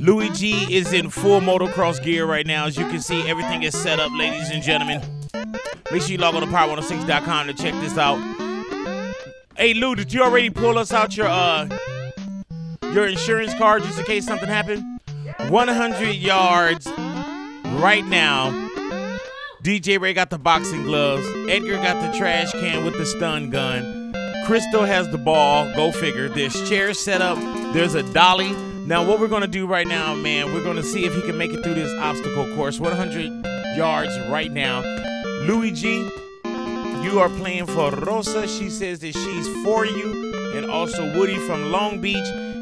Louie G is in full motocross gear right now. As you can see, everything is set up, ladies and gentlemen. Make sure you log on to power106.com to check this out. Hey Lou, did you already pull us out your uh your insurance card just in case something happened? 100 yards right now. DJ Ray got the boxing gloves. Edgar got the trash can with the stun gun. Crystal has the ball. Go figure. There's chairs set up. There's a dolly. Now, what we're going to do right now, man, we're going to see if he can make it through this obstacle course. 100 yards right now. Luigi, you are playing for Rosa. She says that she's for you. And also Woody from Long Beach,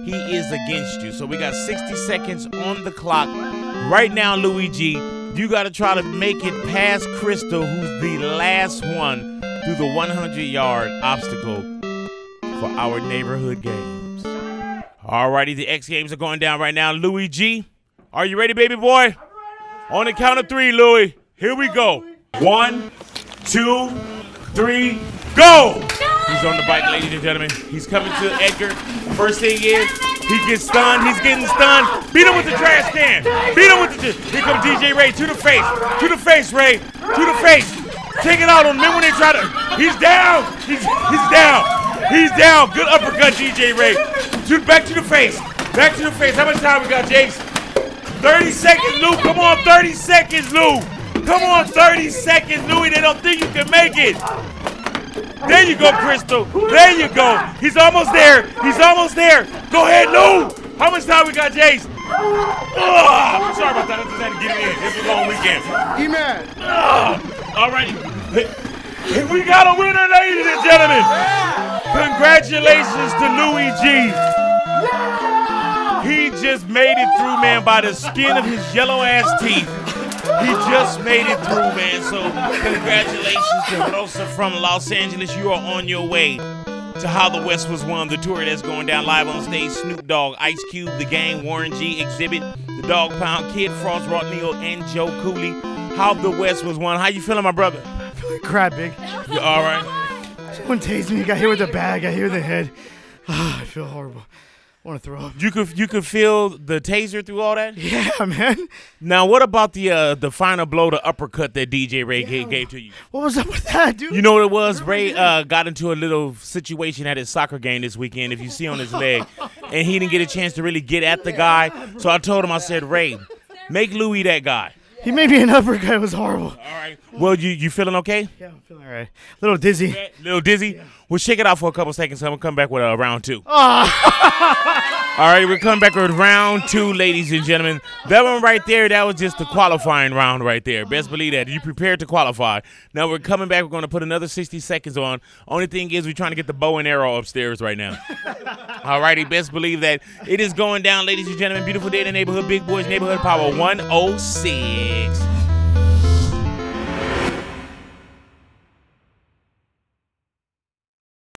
he is against you. So we got 60 seconds on the clock. Right now, Luigi, you got to try to make it past Crystal, who's the last one through the 100 yard obstacle for our neighborhood games. Alrighty, the X Games are going down right now. Louie G, are you ready, baby boy? On the count of three, Louie. Here we go. One, two, three, go! He's on the bike, ladies and gentlemen. He's coming to Edgar. First thing is, he gets stunned. He's getting stunned. Beat him with the trash can. Beat him with the. Here comes DJ Ray to the face. To the face, Ray. To the face. Take it out on them when they try to. He's down. He's he's down. He's down. Good uppercut, DJ Ray. To back to the face. Back to the face. How much time we got, Jace? 30 seconds, Lou. Come on, 30 seconds, Lou. Come on, 30 seconds, Louie. They don't think you can make it. There you go, Crystal. There you go. He's almost there. He's almost there. Go ahead, Lou. How much time we got, Jace? Ugh, sorry about that. I just had to get it in. It's a long weekend. E-Man. Ugh. All right. We got a winner, ladies and gentlemen. Congratulations to Louie G. He just made it through, man, by the skin of his yellow ass teeth. He just made it through, man. So congratulations to Rosa from Los Angeles. You are on your way to How the West Was Won, the tour that's going down live on stage. Snoop Dogg, Ice Cube, The Game, Warren G, Xzibit, The Dogg Pound, Kid Frost, Rod Neal, and Joe Cooley. How the West Was Won. How you feeling, my brother? Feeling crap, big. You all right? Someone tased me. Got hit with a bag. I hit with the head. Ah, I feel horrible. I want to throw up. You could you could feel the taser through all that. Yeah, man. Now, what about the uh, the final blow, the uppercut that DJ Ray Yeah. gave, gave to you? What was up with that, dude? You know what it was? Ray uh, got into a little situation at his soccer game this weekend, if you see on his leg, and he didn't get a chance to really get at the guy. So I told him, I said, Ray, make Louie that guy. He made me an uppercut. It was horrible. All right. Well, you you feeling okay? Yeah, I'm feeling all right. A little dizzy. A Little dizzy? Well, shake it out for a couple seconds. I'm gonna come back with uh, round two. Ah. All right, we're coming back with round two, ladies and gentlemen. That one right there, that was just the qualifying round right there. Best believe that. You prepared to qualify. Now we're coming back. We're going to put another 60 seconds on. Only thing is, we're trying to get the bow and arrow upstairs right now. All righty, best believe that. It is going down, ladies and gentlemen. Beautiful day in the neighborhood. Big Boys Neighborhood Power 106.